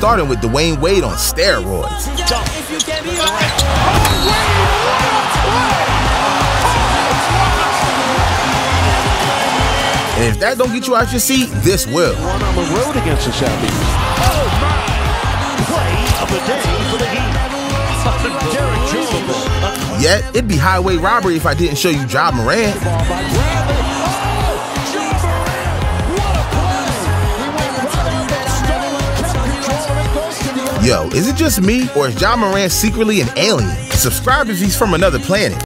starting with Dwyane Wade on steroids. And if that don't get you out your seat, this will. One. Yet, it'd be highway robbery if I didn't show you Ja Morant. Yo, is it just me, or is Ja Morant secretly an alien? Subscribe if he's from another planet.